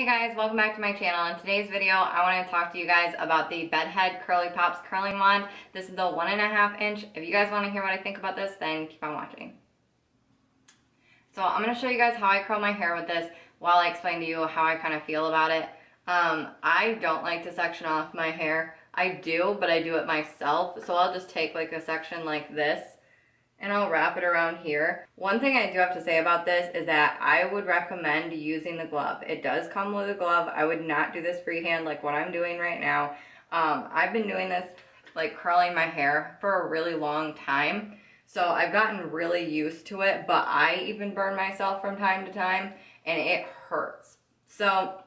Hey guys, welcome back to my channel. In today's video, I want to talk to you guys about the Bedhead Curlipops Curling Wand. This is the one and a half inch. If you guys want to hear what I think about this, then keep on watching. So I'm going to show you guys how I curl my hair with this while I explain to you how I kind of feel about it. Um, I don't like to section off my hair. I do, but I do it myself. So I'll just take like a section like this and I'll wrap it around here. One thing I do have to say about this is that I would recommend using the glove. It does come with a glove. I would not do this freehand like what I'm doing right now. Um, I've been doing this like curling my hair for a really long time. So I've gotten really used to it, but I even burn myself from time to time and it hurts. So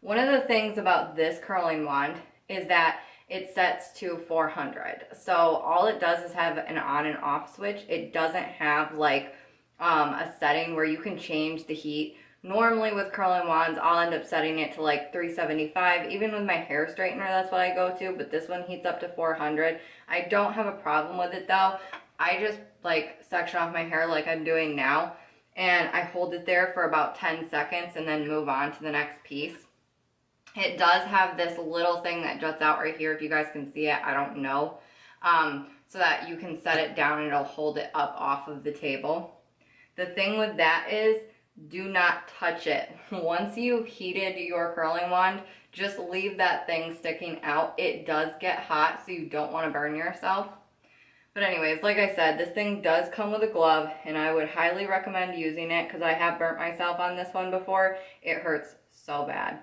one of the things about this curling wand is that it sets to 400. So all it does is have an on and off switch. It doesn't have like um, a setting where you can change the heat. Normally with curling wands, I'll end up setting it to like 375. Even with my hair straightener, that's what I go to, but this one heats up to 400. I don't have a problem with it though. I just like section off my hair like I'm doing now and I hold it there for about 10 seconds and then move on to the next piece. It does have this little thing that juts out right here. If you guys can see it, I don't know. Um, so that you can set it down and it'll hold it up off of the table. The thing with that is do not touch it. Once you've heated your curling wand, just leave that thing sticking out. It does get hot, so you don't want to burn yourself. But anyways, like I said, this thing does come with a glove, and I would highly recommend using it because I have burnt myself on this one before. It hurts so bad.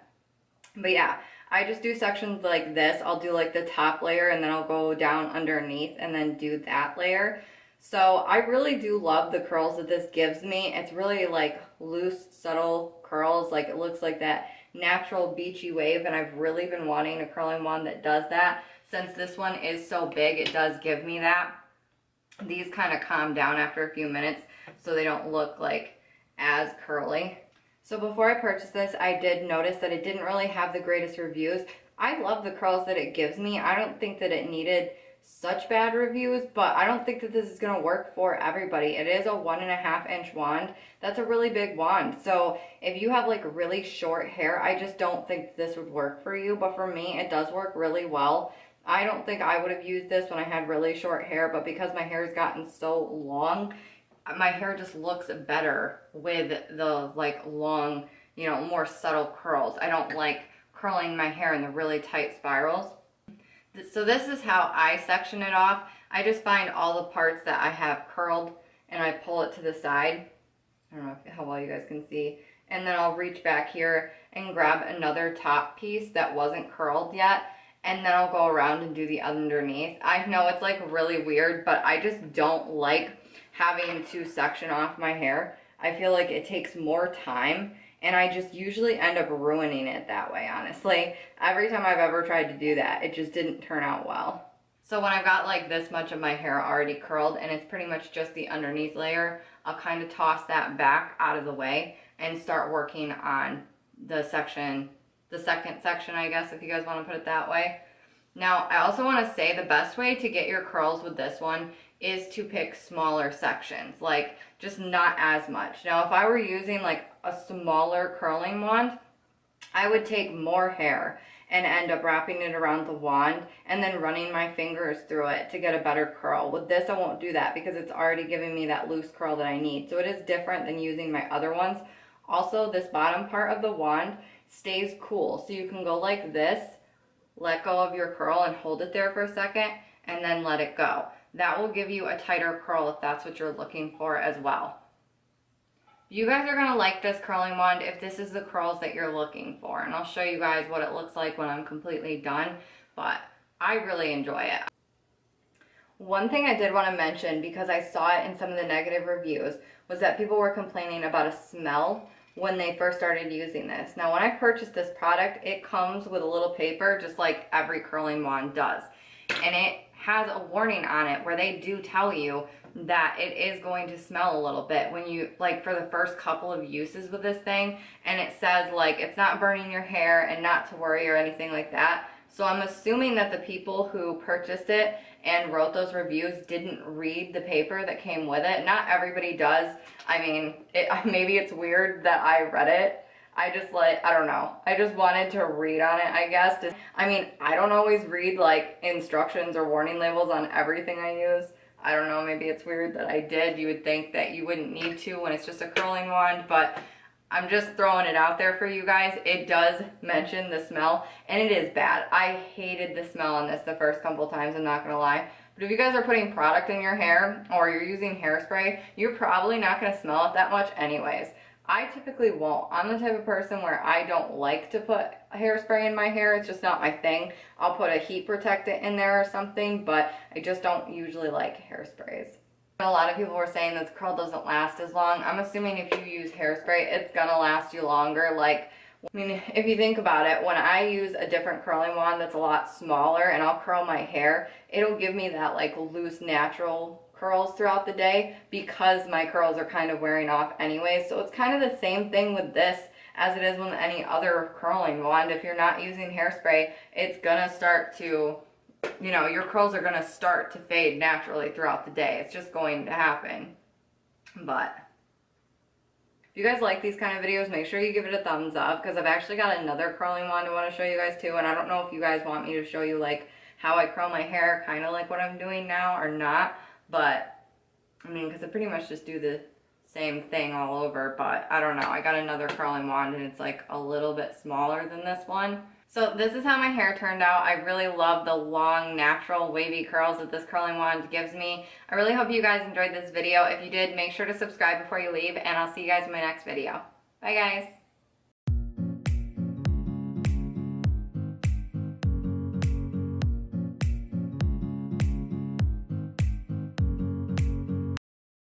But yeah, I just do sections like this. I'll do like the top layer and then I'll go down underneath and then do that layer. So I really do love the curls that this gives me. It's really like loose, subtle curls. Like it looks like that natural beachy wave and I've really been wanting a curling wand that does that. Since this one is so big, it does give me that. These kind of calm down after a few minutes so they don't look like as curly. So before I purchased this, I did notice that it didn't really have the greatest reviews. I love the curls that it gives me. I don't think that it needed such bad reviews, but I don't think that this is going to work for everybody. It is a one and a half inch wand. That's a really big wand. So if you have like really short hair, I just don't think this would work for you. But for me, it does work really well. I don't think I would have used this when I had really short hair, but because my hair has gotten so long, my hair just looks better with the like long, you know, more subtle curls. I don't like curling my hair in the really tight spirals. So this is how I section it off. I just find all the parts that I have curled and I pull it to the side. I don't know how well you guys can see. And then I'll reach back here and grab another top piece that wasn't curled yet. And then I'll go around and do the underneath. I know it's like really weird, but I just don't like having to section off my hair. I feel like it takes more time and I just usually end up ruining it that way, honestly. Every time I've ever tried to do that, it just didn't turn out well. So when I've got like this much of my hair already curled and it's pretty much just the underneath layer, I'll kind of toss that back out of the way and start working on the section, the second section, I guess, if you guys want to put it that way. Now, I also want to say the best way to get your curls with this one is to pick smaller sections, like just not as much. Now, if I were using like a smaller curling wand, I would take more hair and end up wrapping it around the wand and then running my fingers through it to get a better curl. With this, I won't do that because it's already giving me that loose curl that I need. So it is different than using my other ones. Also, this bottom part of the wand stays cool. So you can go like this, let go of your curl and hold it there for a second, and then let it go. That will give you a tighter curl if that's what you're looking for as well. You guys are going to like this curling wand if this is the curls that you're looking for. And I'll show you guys what it looks like when I'm completely done. But I really enjoy it. One thing I did want to mention because I saw it in some of the negative reviews was that people were complaining about a smell when they first started using this. Now when I purchased this product, it comes with a little paper just like every curling wand does. And it has a warning on it where they do tell you that it is going to smell a little bit when you like for the first couple of uses with this thing and it says like it's not burning your hair and not to worry or anything like that so I'm assuming that the people who purchased it and wrote those reviews didn't read the paper that came with it. Not everybody does. I mean, it, maybe it's weird that I read it, I just like, I don't know. I just wanted to read on it, I guess. I mean, I don't always read like instructions or warning labels on everything I use. I don't know, maybe it's weird that I did. You would think that you wouldn't need to when it's just a curling wand, but I'm just throwing it out there for you guys. It does mention the smell, and it is bad. I hated the smell on this the first couple times, I'm not gonna lie. But if you guys are putting product in your hair or you're using hairspray, you're probably not gonna smell it that much anyways. I typically won't. I'm the type of person where I don't like to put hairspray in my hair. It's just not my thing. I'll put a heat protectant in there or something, but I just don't usually like hairsprays. A lot of people were saying that the curl doesn't last as long. I'm assuming if you use hairspray, it's gonna last you longer. Like, I mean, if you think about it, when I use a different curling wand that's a lot smaller and I'll curl my hair, it'll give me that like loose, natural curls throughout the day because my curls are kind of wearing off anyway. So it's kind of the same thing with this as it is with any other curling wand. If you're not using hairspray, it's gonna start to, you know, your curls are gonna start to fade naturally throughout the day. It's just going to happen. But if you guys like these kind of videos, make sure you give it a thumbs up because I've actually got another curling wand I want to show you guys too. And I don't know if you guys want me to show you like how I curl my hair, kind of like what I'm doing now or not. But, I mean, because I pretty much just do the same thing all over, but I don't know. I got another curling wand and it's like a little bit smaller than this one. So this is how my hair turned out. I really love the long, natural, wavy curls that this curling wand gives me. I really hope you guys enjoyed this video. If you did, make sure to subscribe before you leave, and I'll see you guys in my next video. Bye, guys.